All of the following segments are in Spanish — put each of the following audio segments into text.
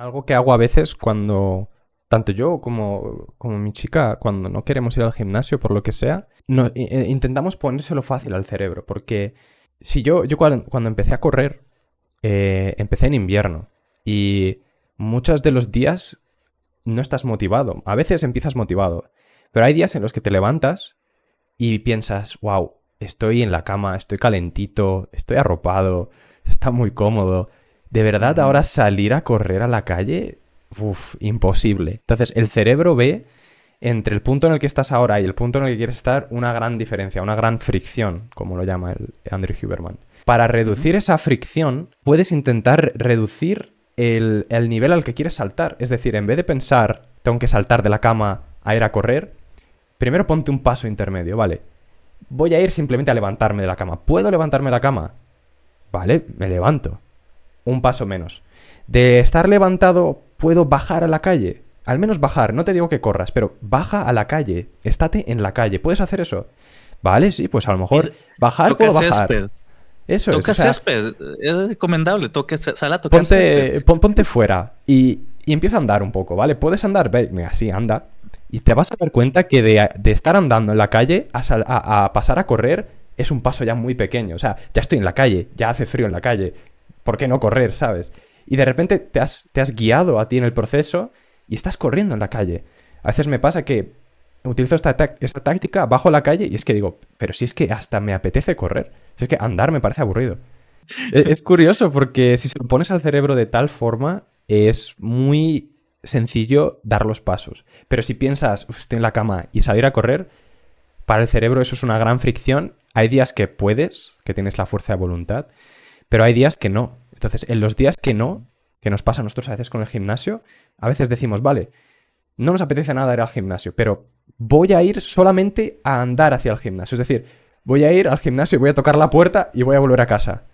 Algo que hago a veces cuando, tanto yo como, como mi chica, cuando no queremos ir al gimnasio por lo que sea, no, i- intentamos ponérselo fácil al cerebro. Porque si yo, yo cuan- cuando, empecé a correr, eh, empecé en invierno. Y muchos de los días no estás motivado. A veces empiezas motivado. Pero hay días en los que te levantas y piensas, wow, estoy en la cama, estoy calentito, estoy arropado, está muy cómodo. De verdad, ahora salir a correr a la calle, uff, imposible. Entonces, el cerebro ve entre el punto en el que estás ahora y el punto en el que quieres estar una gran diferencia, una gran fricción, como lo llama el Andrew Huberman. Para reducir esa fricción, puedes intentar reducir el, el nivel al que quieres saltar. Es decir, en vez de pensar, tengo que saltar de la cama a ir a correr, primero ponte un paso intermedio, ¿vale? Voy a ir simplemente a levantarme de la cama. ¿Puedo levantarme de la cama? Vale, me levanto. Un paso menos. De estar levantado, ¿puedo bajar a la calle? Al menos bajar, no te digo que corras, pero baja a la calle. Estate en la calle. ¿Puedes hacer eso? Vale, sí, pues a lo mejor bajar puedo bajar. césped. Eso es. Toca o sea, césped. Es recomendable. Toque, sal a tocar ponte, césped. pon- ponte fuera y, y empieza a andar un poco, ¿vale? Puedes andar, ve, mira, sí, anda. Y te vas a dar cuenta que de, de estar andando en la calle a, sal- a- a pasar a correr es un paso ya muy pequeño. O sea, ya estoy en la calle, ya hace frío en la calle. ¿Por qué no correr, sabes? Y de repente te has, te has guiado a ti en el proceso y estás corriendo en la calle. A veces me pasa que utilizo esta, esta táctica, bajo la calle y es que digo, pero si es que hasta me apetece correr. Si es que andar me parece aburrido. E- Es curioso porque si se lo pones al cerebro de tal forma, es muy sencillo dar los pasos. Pero si piensas, "Uf, estoy en la cama y salir a correr, para el cerebro eso es una gran fricción. Hay días que puedes, que tienes la fuerza de voluntad, pero hay días que no. Entonces, en los días que no, que nos pasa a nosotros a veces con el gimnasio, a veces decimos, vale, no nos apetece nada ir al gimnasio, pero voy a ir solamente a andar hacia el gimnasio. Es decir, voy a ir al gimnasio y voy a tocar la puerta y voy a volver a casa.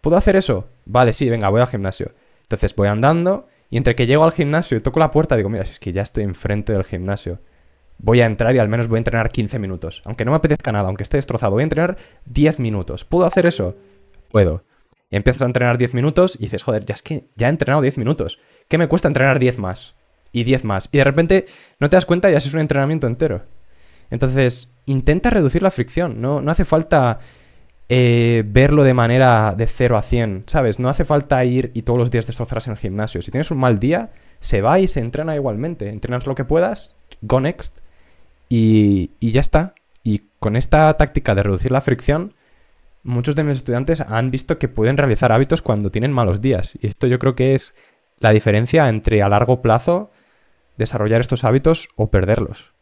¿Puedo hacer eso? Vale, sí, venga, voy al gimnasio. Entonces voy andando y entre que llego al gimnasio y toco la puerta, digo, mira, si es que ya estoy enfrente del gimnasio. Voy a entrar y al menos voy a entrenar 15 minutos. Aunque no me apetezca nada, aunque esté destrozado, voy a entrenar 10 minutos. ¿Puedo hacer eso? Puedo. Y empiezas a entrenar 10 minutos y dices, joder, ya es que ya he entrenado 10 minutos. ¿Qué me cuesta entrenar 10 más? Y 10 más. Y de repente no te das cuenta y ya es un entrenamiento entero. Entonces, intenta reducir la fricción. No, no hace falta eh, verlo de manera de 0 a 100, ¿sabes? No hace falta ir y todos los días destrozarse en el gimnasio. Si tienes un mal día, se va y se entrena igualmente. Entrenas lo que puedas, go next, y, y ya está. Y con esta táctica de reducir la fricción, muchos de mis estudiantes han visto que pueden realizar hábitos cuando tienen malos días. Y esto yo creo que es la diferencia entre a largo plazo desarrollar estos hábitos o perderlos.